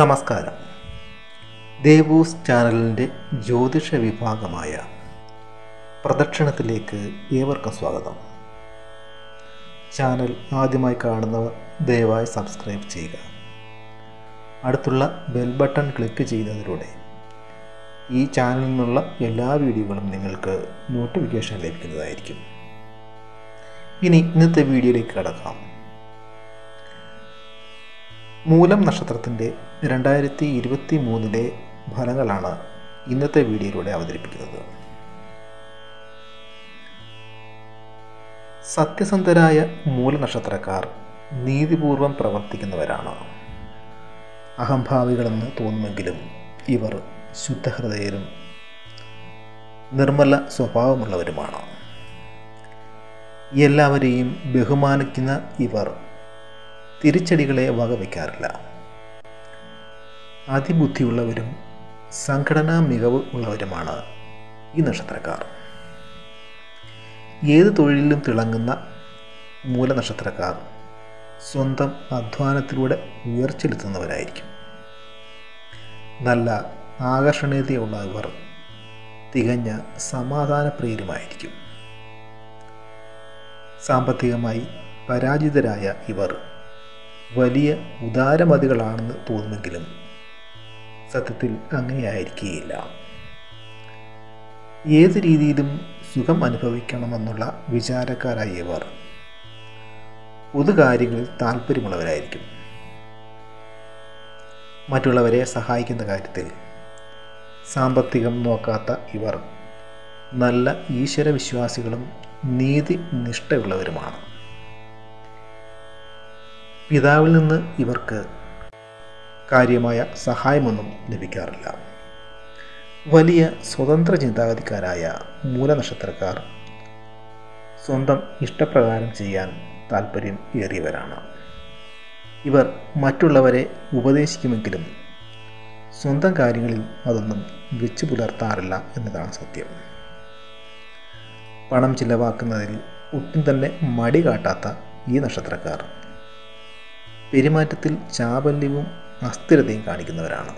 നമസ്കാരം. ദേവൂസ് ചാനലിന്റെ ജ്യോതിഷ വിഭാഗമായ പ്രദക്ഷിണത്തിലേക്ക് ഏവർക്കും സ്വാഗതം. ചാനൽ ആദ്യമായി കാണുന്നവർ ദയവായി സബ്സ്ക്രൈബ് ചെയ്യുക. അടുത്തുള്ള ബെൽ ബട്ടൺ ക്ലിക്ക് ചെയ്യുന്നതിലൂടെ ഈ ചാനലിൽ നിന്നുള്ള എല്ലാ വീഡിയോകളും നിങ്ങൾക്ക് നോട്ടിഫിക്കേഷൻ ലഭിക്കുന്നതായിരിക്കും. ഇനി ഇന്നത്തെ വീഡിയോയിലേക്ക് കടക്കാം. മൂലം നക്ഷത്രത്തിന്റെ രണ്ടായിരത്തി ഇരുപത്തി മൂന്നിലെ ഫലങ്ങളാണ് ഇന്നത്തെ വീഡിയോയിലൂടെ അവതരിപ്പിക്കുന്നത്. സത്യസന്ധരായ മൂലനക്ഷത്രക്കാർ നീതിപൂർവം പ്രവർത്തിക്കുന്നവരാണ്. അഹംഭാവികളെന്ന് തോന്നുമെങ്കിലും ഇവർ ശുദ്ധഹൃദയരും നിർമ്മല സ്വഭാവമുള്ളവരുമാണ്. എല്ലാവരെയും ബഹുമാനിക്കുന്ന ഇവർ തിരിച്ചടികളെ വകവയ്ക്കാറില്ല അതിബുദ്ധിയുള്ളവരും സംഘടനാ മികവ് ഉള്ളവരുമാണ് ഈ നക്ഷത്രക്കാർ. ഏത് തൊഴിലിലും തിളങ്ങുന്ന മൂലനക്ഷത്രക്കാർ സ്വന്തം അധ്വാനത്തിലൂടെ ഉയർച്ചെലുത്തുന്നവരായിരിക്കും നല്ല ആകർഷണീയതയുള്ള ഇവർ തികഞ്ഞ സമാധാനപ്രിയരുമായിരിക്കും. സാമ്പത്തികമായി പരാജിതരായ ഇവർ വലിയ ഉദാരമതികളാണെന്ന് തോന്നുമെങ്കിലും സത്യത്തിൽ അങ്ങനെയായിരിക്കുകയില്ല ഏത് രീതിയിലും സുഖം അനുഭവിക്കണമെന്നുള്ള വിചാരക്കാരായ ഇവർ. പൊതുകാര്യങ്ങളിൽ താല്പര്യമുള്ളവരായിരിക്കും മറ്റുള്ളവരെ സഹായിക്കുന്ന കാര്യത്തിൽ സാമ്പത്തികം നോക്കാത്ത ഇവർ നല്ല ഈശ്വരവിശ്വാസികളും നീതി നിഷ്ഠയുള്ളവരുമാണ്. പിതാവിൽ നിന്ന് ഇവർക്ക് കാര്യമായ സഹായമൊന്നും ലഭിക്കാറില്ല. വലിയ സ്വതന്ത്ര ചിന്താഗതിക്കാരായ മൂലനക്ഷത്രക്കാർ സ്വന്തം ഇഷ്ടപ്രകാരം ചെയ്യാൻ താല്പര്യം ഏറിയവരാണ്. ഇവർ മറ്റുള്ളവരെ ഉപദേശിക്കുമെങ്കിലും സ്വന്തം കാര്യങ്ങളിൽ അതൊന്നും വെച്ചു പുലർത്താറില്ല എന്നതാണ് സത്യം. പണം ചിലവാക്കുന്നതിൽ ഒട്ടും തന്നെ മടി കാട്ടാത്ത ഈ നക്ഷത്രക്കാർ പെരുമാറ്റത്തിൽ ചാബല്യവും അസ്ഥിരതയും കാണിക്കുന്നവരാണ്.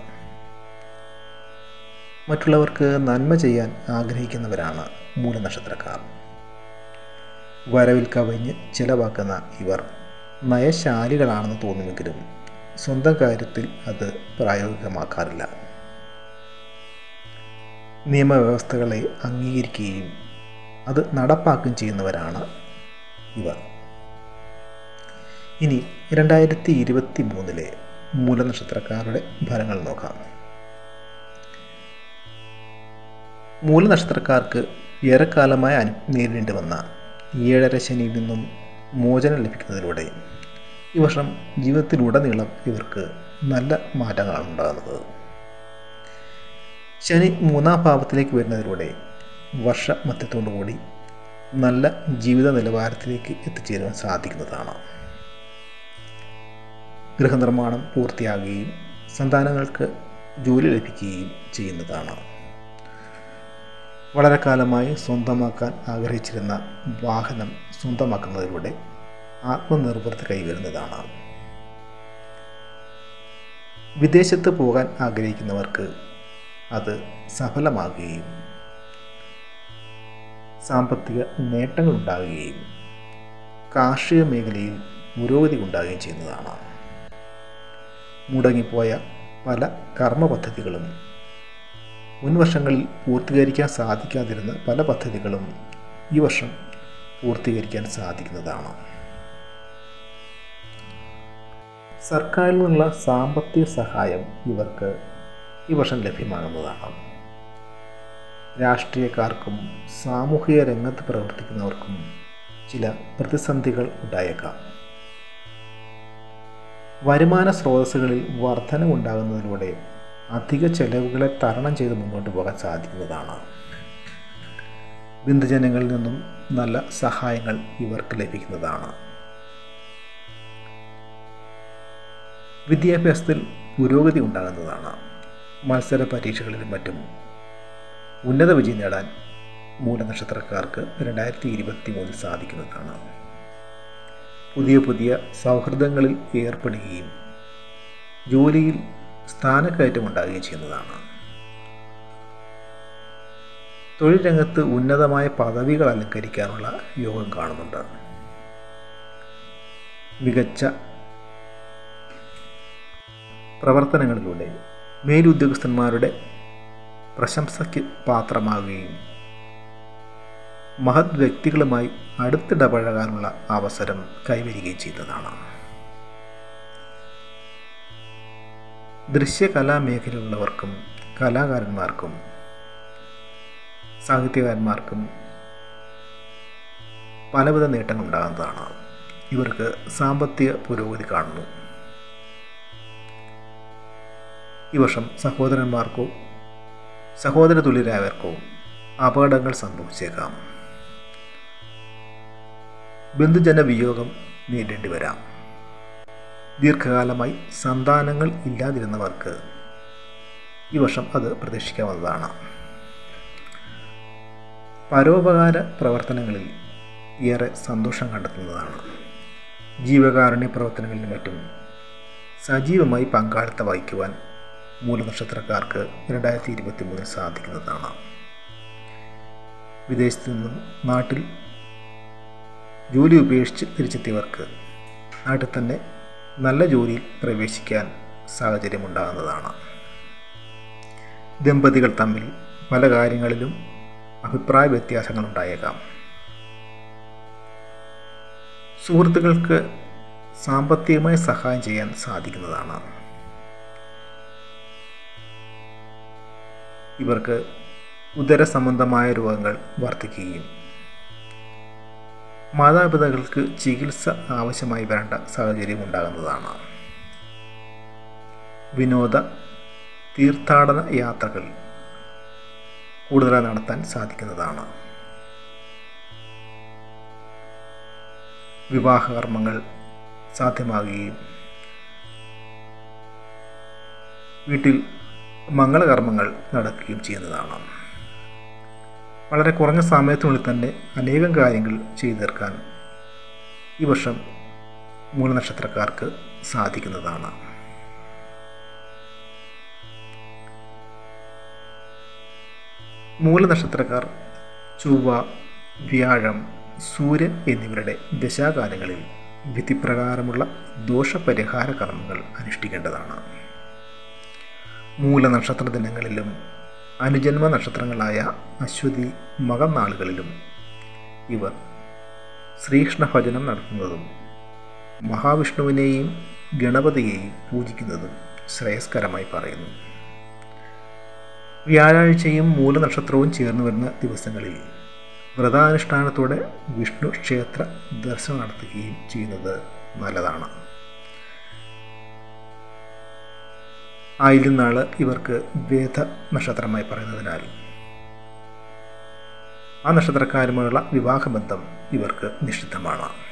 മറ്റുള്ളവർക്ക് നന്മ ചെയ്യാൻ ആഗ്രഹിക്കുന്നവരാണ് മൂലനക്ഷത്രക്കാർ. വരവിൽ കവിഞ്ഞ് ചിലവാക്കുന്ന ഇവർ നയശാലികളാണെന്ന് തോന്നുമെങ്കിലും സ്വന്തം കാര്യത്തിൽ അത് പ്രായോഗികമാക്കാറില്ല. നിയമവ്യവസ്ഥകളെ അംഗീകരിക്കുകയും അത് നടപ്പാക്കുകയും ചെയ്യുന്നവരാണ് ഇവർ. ഇനി രണ്ടായിരത്തി ഇരുപത്തി മൂന്നിലെ മൂലനക്ഷത്രക്കാരുടെ ഫലങ്ങൾ നോക്കാം. മൂലനക്ഷത്രക്കാർക്ക് ഏറെക്കാലമായി അനു നേരിടേണ്ടി വന്ന ഏഴര ശനിയിൽ നിന്നും മോചനം ലഭിക്കുന്നതിലൂടെ ഈ വർഷം ജീവിതത്തിലുടനീളം ഇവർക്ക് നല്ല മാറ്റങ്ങളാണ് ഉണ്ടാകുന്നത്. ശനി മൂന്നാം ഭാവത്തിലേക്ക് വരുന്നതിലൂടെ വർഷ മധ്യത്തോടുകൂടി നല്ല ജീവിത നിലവാരത്തിലേക്ക് എത്തിച്ചേരുവാൻ സാധിക്കുന്നതാണ്. ഗൃഹനിർമ്മാണം പൂർത്തിയാകുകയും സന്താനങ്ങൾക്ക് ജോലി ലഭിക്കുകയും ചെയ്യുന്നതാണ്. വളരെ കാലമായി സ്വന്തമാക്കാൻ ആഗ്രഹിച്ചിരുന്ന വാഹനം സ്വന്തമാക്കുന്നതിലൂടെ ആത്മനിർഭരത കൈവരുന്നതാണ്. വിദേശത്ത് പോകാൻ ആഗ്രഹിക്കുന്നവർക്ക് അത് സഫലമാകുകയും സാമ്പത്തിക നേട്ടങ്ങളുണ്ടാകുകയും കാർഷിക മേഖലയിൽ പുരോഗതി ഉണ്ടാകുകയും ചെയ്യുന്നതാണ്. മുടങ്ങിപ്പോയ പല കർമ്മ പദ്ധതികളും മുൻവർഷങ്ങളിൽ പൂർത്തീകരിക്കാൻ സാധിക്കാതിരുന്ന പല പദ്ധതികളും ഈ വർഷം പൂർത്തീകരിക്കാൻ സാധിക്കുന്നതാണ്. സർക്കാരിൽ നിന്നുള്ള സാമ്പത്തിക സഹായം ഇവർക്ക് ഈ വർഷം ലഭ്യമാകുന്നതാണ്. രാഷ്ട്രീയക്കാർക്കും സാമൂഹിക രംഗത്ത് പ്രവർത്തിക്കുന്നവർക്കും ചില പ്രതിസന്ധികൾ ഉണ്ടായേക്കാം. വരുമാന സ്രോതസ്സുകളിൽ വർധനവുണ്ടാകുന്നതിലൂടെ അധിക ചെലവുകളെ തരണം ചെയ്ത് മുന്നോട്ട് പോകാൻ സാധിക്കുന്നതാണ്. ബന്ധുജനങ്ങളിൽ നിന്നും നല്ല സഹായങ്ങൾ ഇവർക്ക് ലഭിക്കുന്നതാണ്. വിദ്യാഭ്യാസത്തിൽ പുരോഗതി ഉണ്ടാകുന്നതാണ്. മത്സര പരീക്ഷകളിലും മറ്റും ഉന്നത വിജയം നേടാൻ മൂലനക്ഷത്രക്കാർക്ക് രണ്ടായിരത്തി ഇരുപത്തി മൂന്നിൽ സാധിക്കുന്നതാണ്. പുതിയ പുതിയ സൗഹൃദങ്ങളിൽ ഏർപ്പെടുകയും ജോലിയിൽ സ്ഥാനക്കയറ്റം ഉണ്ടാകുകയും ചെയ്യുന്നതാണ്. തൊഴിൽ രംഗത്ത് ഉന്നതമായ പദവികൾ അലങ്കരിക്കാനുള്ള യോഗം കാണുന്നുണ്ട്. മികച്ച പ്രവർത്തനങ്ങളിലൂടെ മേലുദ്യോഗസ്ഥന്മാരുടെ പ്രശംസയ്ക്ക് പാത്രമാകുകയും മഹത് വ്യക്തികളുമായി അടുത്തിടപഴകാനുള്ള അവസരം കൈവരികയും ചെയ്തതാണ്. ദൃശ്യകലാ മേഖലയിലുള്ളവർക്കും കലാകാരന്മാർക്കും സാഹിത്യകാരന്മാർക്കും പലവിധ നേട്ടങ്ങൾ ഉണ്ടാകുന്നതാണ് ഇവർക്ക് സാമ്പത്തിക പുരോഗതി കാണുന്നു. ഈ വർഷം സഹോദരന്മാർക്കോ സഹോദര തുല്യരായവർക്കോ അപകടങ്ങൾ സംഭവിച്ചേക്കാം. ബന്ധുജന വിയോഗം നേരിടേണ്ടി വരാം. ദീർഘകാലമായി സന്താനങ്ങൾ ഇല്ലാതിരുന്നവർക്ക് ഈ വർഷം അത് പ്രതീക്ഷിക്കാവുന്നതാണ്. പരോപകാര പ്രവർത്തനങ്ങളിൽ ഏറെ സന്തോഷം കണ്ടെത്തുന്നതാണ്. ജീവകാരുണ്യ പ്രവർത്തനങ്ങളിലും മറ്റും സജീവമായി പങ്കാളിത്തം വഹിക്കുവാൻ മൂലനക്ഷത്രക്കാർക്ക് രണ്ടായിരത്തി ഇരുപത്തി മൂന്നിൽ സാധിക്കുന്നതാണ്. വിദേശത്തു നിന്നും നാട്ടിൽ ജോലി ഉപേക്ഷിച്ച് തിരിച്ചെത്തിയവർക്ക് നാട്ടിൽ തന്നെ നല്ല ജോലിയിൽ പ്രവേശിക്കാൻ സാഹചര്യമുണ്ടാകുന്നതാണ്. ദമ്പതികൾ തമ്മിൽ പല കാര്യങ്ങളിലും അഭിപ്രായ വ്യത്യാസങ്ങൾ ഉണ്ടായേക്കാം സുഹൃത്തുക്കൾക്ക് സാമ്പത്തികമായി സഹായം ചെയ്യാൻ സാധിക്കുന്നതാണ്. ഇവർക്ക് ഉദര സംബന്ധമായ രോഗങ്ങൾ വർദ്ധിക്കുകയും മാതാപിതാക്കൾക്ക് ചികിത്സ ആവശ്യമായി വരേണ്ട സാഹചര്യം ഉണ്ടാകുന്നതാണ്. വിനോദ തീർത്ഥാടന യാത്രകൾ കൂടുതലായി നടത്താൻ സാധിക്കുന്നതാണ്. വിവാഹകർമ്മങ്ങൾ സാധ്യമാകുകയും വീട്ടിൽ മംഗളകർമ്മങ്ങൾ നടക്കുകയും ചെയ്യുന്നതാണ്. വളരെ കുറഞ്ഞ സമയത്തിനുള്ളിൽ തന്നെ അനേകം കാര്യങ്ങൾ ചെയ്തു തീർക്കാൻ ഈ വർഷം മൂലനക്ഷത്രക്കാർക്ക് സാധിക്കുന്നതാണ്. മൂലനക്ഷത്രക്കാർ ചൊവ്വ വ്യാഴം സൂര്യൻ എന്നിവരുടെ ദശാകാലങ്ങളിൽ വിധിപ്രകാരമുള്ള ദോഷപരിഹാര കർമ്മങ്ങൾ അനുഷ്ഠിക്കേണ്ടതാണ്. മൂലനക്ഷത്ര ദിനങ്ങളിലും അനുജന്മ നക്ഷത്രങ്ങളായ അശ്വതി മകം നാളുകളിലും ഇവർ ശ്രീകൃഷ്ണ ഭജനം നടത്തുന്നതും മഹാവിഷ്ണുവിനെയും ഗണപതിയെയും പൂജിക്കുന്നതും ശ്രേയസ്കരമായി പറയുന്നു. വ്യാഴാഴ്ചയും മൂലനക്ഷത്രവും ചേർന്ന് വരുന്ന ദിവസങ്ങളിൽ വ്രതാനുഷ്ഠാനത്തോടെ വിഷ്ണു ക്ഷേത്ര ദർശനം നടത്തുകയും ചെയ്യുന്നത് നല്ലതാണ്. ആയില്യം നാൾ ഇവർക്ക് വേദ നക്ഷത്രമായി പറയുന്നതിനാൽ. ആ നക്ഷത്രക്കാരുമായുള്ള വിവാഹബന്ധം ഇവർക്ക് നിഷിദ്ധമാണ്.